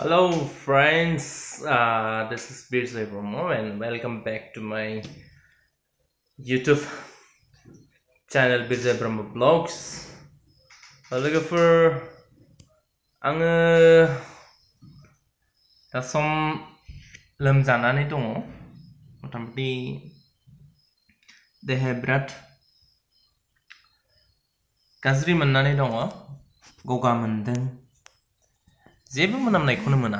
hello friends uh, this is beers from and welcome back to my youtube channel beers from blogs i looking for ang uh some lem jana ni dongo motamoti they have brought kazri mannani dongo goga mandan जेबो मोनामनायखौनो मोना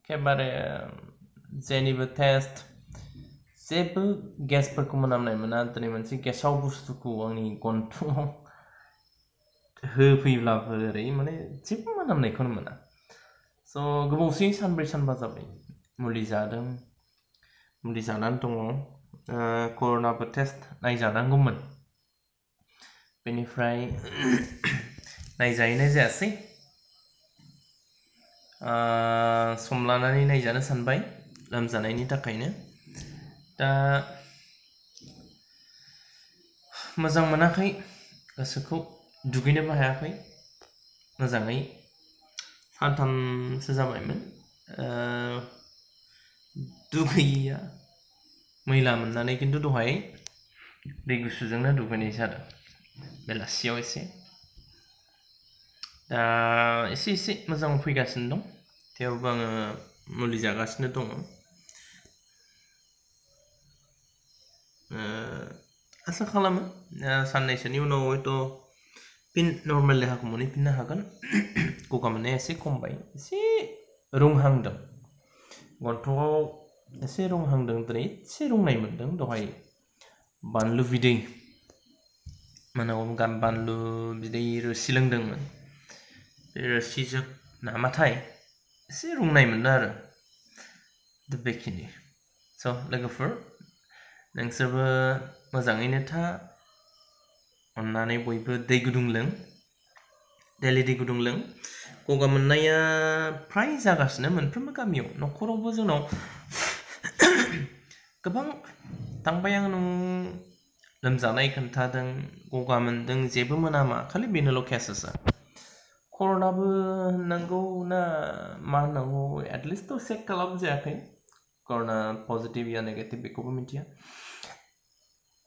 एखेबारे जेनिबो test जेबो गेसफोरखौ मोनामनाय मोना दिनै मोनसे गेसाव बुस्थुखौ आंनि गन्थंआव होफैब्लाबो ओरै माने जेबो मोनामनायखौनो मोना स' गोबावसै सानब्रै सानबा जाबाय मुलि जादों मुलि जानानै दङ कर'नाबो टेस्ट नायजानांगौमोन बेनिफ्राय नायजायैनाय जायासै सम लानानै नायजानो सानबाय लोमजानायनि थाखायनो दा मोजां मोनाखै गोसोखौ दुगैनोबो हायाखै मोजाङै सानथामसो जाबायमोन दुगैयैया मैला मोननानै खिन्थु दहाय दै गुसुजोंनो दुगैनाय जादों बेलासियाव एसे दा एसे एसे मोजां फैगासिनो दं थेवबो आङो मुलि जागासिनो दङ आसा खालामो साननैसोनि उनाव हयथ' फिन नर्मेल देहाखौ मोनहैफिननो हागोन गगा मोननाया एसे खमबाय एसे रुंहांदों गन्थंआव एसे रुंहांदों दिनै एसे रुंनाय मोन्दों दहाय बानलु बिदै मा होनो बानलु बिदै रोसि लोंदोंमोन बे रोसिजों नामाथाय एसे रुंनाय मोनदों आरो दा बेखिनि स' लोगोफोर नोंसोरबो मोजाङैनो था अन्नानै बयबो दै गुदुं लों दैलि दै गुदुं लों गगा मोननाया फ्राय जागासिनो मोनफ्रोमबो गामियाव न'खरावबो जोंनाव गोबां थांबाय आंनाव लोमजानाय खोन्थादों गगा मोनदों जेबो मोनामा खालि बेनोल' केसेसआ corona bu nanggo na mana wo at least to sek kalau bisa ya kan corona positif ya negatif beko pemintia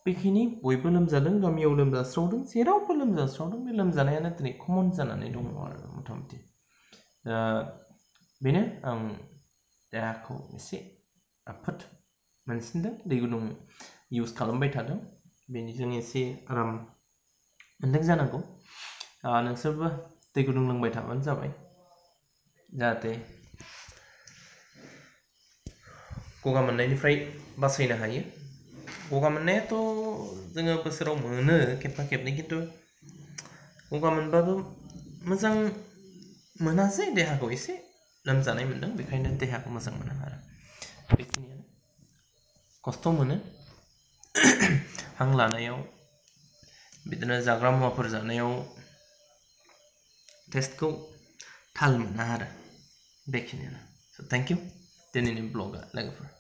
begini boy belum jalan kami belum jalan sorong sih rau belum jalan sorong belum jalan ya nanti common jalan itu mau mutam ti ya bener ang ya aku mesti apat mansin deh di gunung use kalau bayi tadi bener jangan sih ram mendengar nanggo Ah, nang sebab दै गुदुं लोंबाय थाबानो जाबाय जाहाथे गगा मोननायनिफ्राय बासायनो हायो गगा मोननायाथ' जोङो बोसोराव मोनो खेबफा खेबनै खिन्थु गगा मोनबाबो मोजां मोनासै देहाखौ एसे लोमजानाय मोनदों बेखायनो देहाखौ मोजां मोना आरो बेखिनियानो खस्थ' मोनो हां लानायाव बिदिनो जाग्रा मुवाफोर जानायाव टेस्ट को थाल मोना आरो बेखिनियानो स' थेंक इउ दिनैनि ब्लगा लोगोफोर